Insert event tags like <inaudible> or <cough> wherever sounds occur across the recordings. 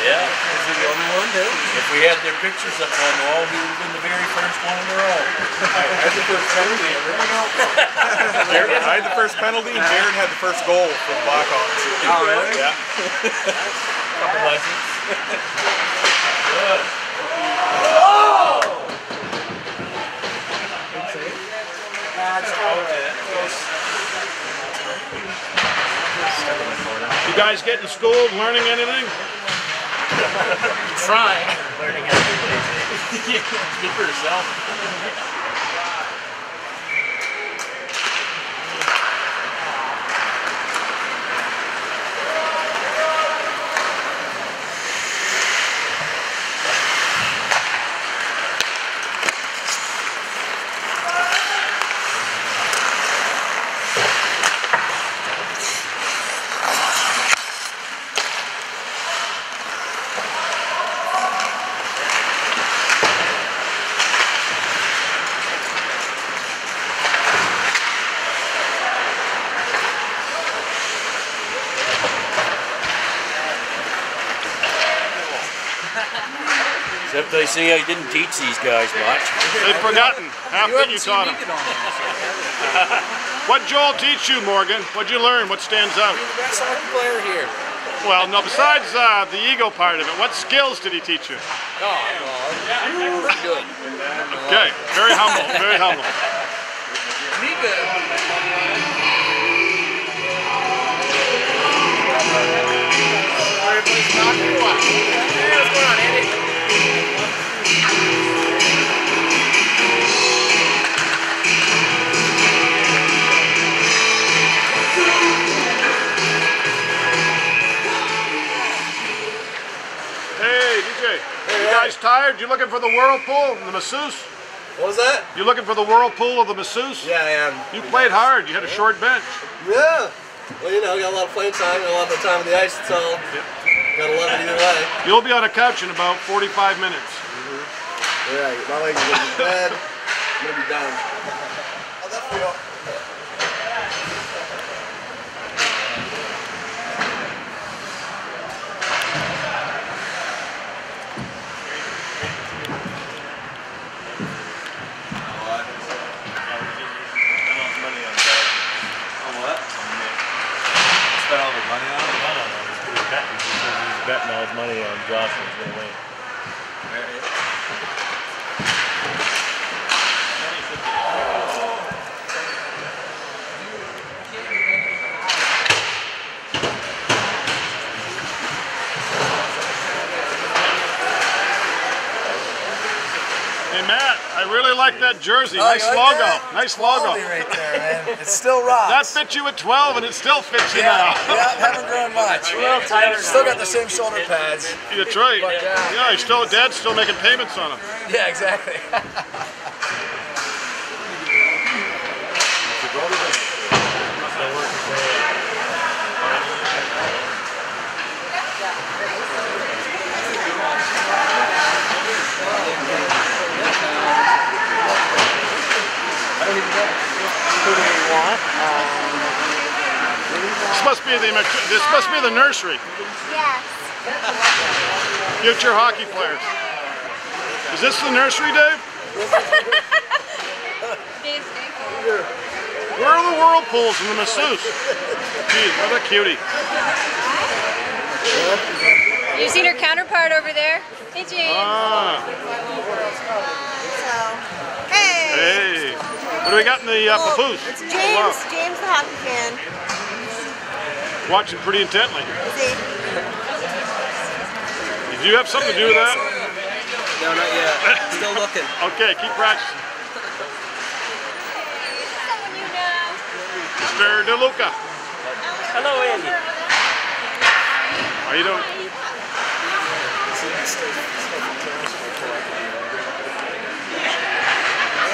Yeah. Is he the only one, too? If we had their pictures up on the wall, he would have been the very first one in the row. I had the first penalty. Jared, I had the first penalty, and Jared had the first goal for the Blackhawks. Oh, really? Yeah. Couple lessons. <laughs> You guys getting schooled, learning anything? Trying. <laughs> Learning it. Speak for yourself. Except they see I didn't teach these guys much. They've forgotten half that you taught them. <laughs> What Joel teach you, Morgan? What'd you learn? What stands out? Best hockey player here. Well, no, besides uh, the ego part of it, what skills did he teach you? Oh, well, pretty good. Okay, very humble, very humble. Me good. Tired? You looking for the whirlpool, the masseuse? What was that? You looking for the whirlpool of the masseuse? Yeah, I am. You played hard. You had a short bench. Yeah. Well, you know, got a lot of playing time, got a lot of time on the ice, so gotta love it either way. You'll be on a couch in about 45 minutes. Mm-hmm. Yeah, my legs are getting bad. I'm gonna be done. Oh, How'd that feel? Spent all the money on it? No, no, no. He's he's betting. He says he's betting all his money on Josh and he's gonna win. Hey, Matt, I really like that jersey. Oh, nice like logo. that? Nice logo. Quality right there, man. It still rocks. That fit you at 12 and it still fits you yeah, now. yeah, haven't grown much. Still got the same shoulder pads. That's right. But, uh, Yeah, he's still, Dad's still making payments on them. Yeah, exactly. <laughs> This must be the this must be the nursery. Yes. Future hockey players. Is this the nursery, Dave? <laughs> Where are the whirlpools and the masseuse? Geez, what a cutie. You've seen her counterpart over there? Hey, James. Ah, hey. hey. What do we got in the uh, papoose? It's Oh, James. wow. James, the hockey fan. Watching pretty intently. Is he? Did you have something to do with that? No, not yet. Still looking. <laughs> Okay, keep practicing. Someone you know. Mr. DeLuca. Hello, Andy. How you doing?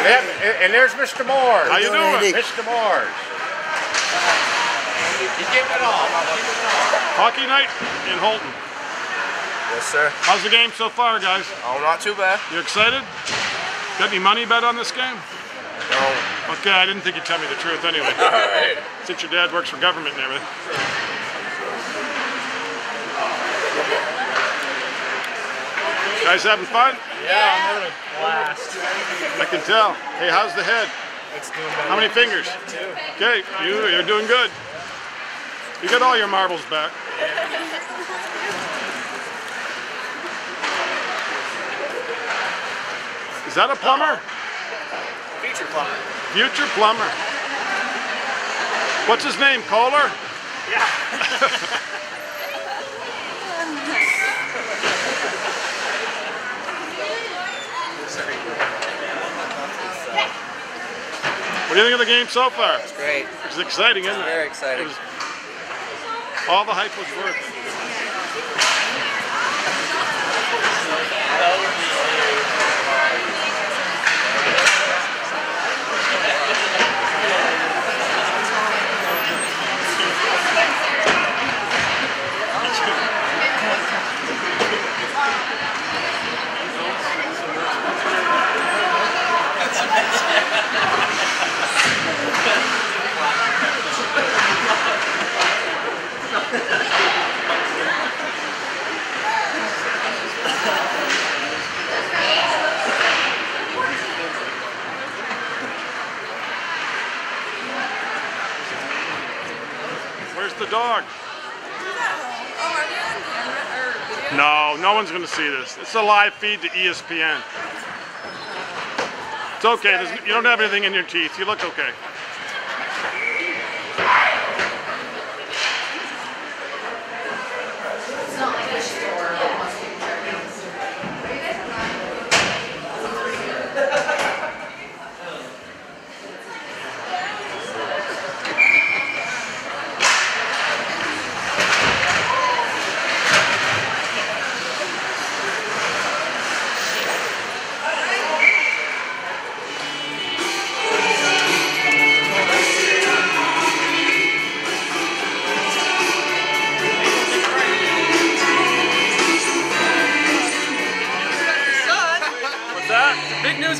And, that, and there's Mr. Moore. How you doing? Mr. Moore. He's getting it all. Hockey night in Houlton. Yes, sir. How's the game so far, guys? Oh, not too bad. You excited? Got any money bet on this game? No. Okay, I didn't think you'd tell me the truth anyway. <laughs> Alright. Since your dad works for government and everything. Guys having fun? Yeah, I'm having a blast. I can tell. Hey, how's the head? It's doing better. How many fingers? Two. Okay, you, you're doing good. You got all your marbles back. Is that a plumber? Future plumber. Future plumber. What's his name? Kohler? Yeah. what do you think of the game so far? It's great. It's exciting, isn't it? Very exciting. All the hype was worth it. No, one's going to see this. It's a live feed to ESPN. It's okay. You don't have anything in your teeth. You look okay.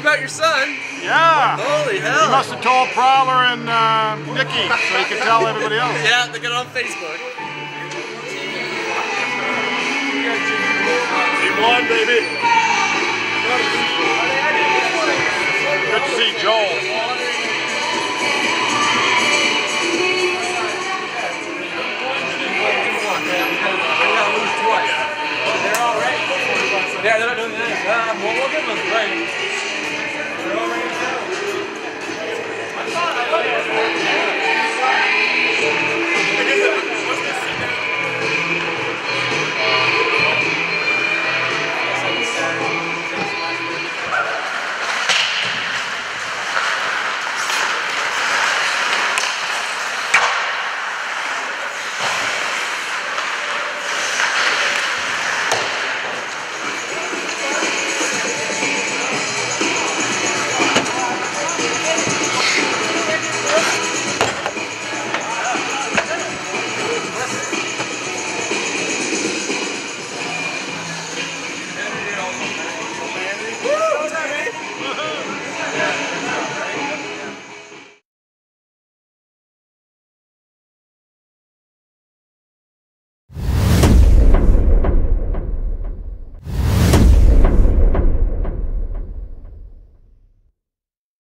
stories about your son. Yeah. Holy hell. He must have told Prowler and uh, Nikki so he could tell everybody else. <laughs> Yeah, they got on Facebook. He won, baby. Good to see Joel. Yeah, they're not doing this. Uh, well, we'll give them a break.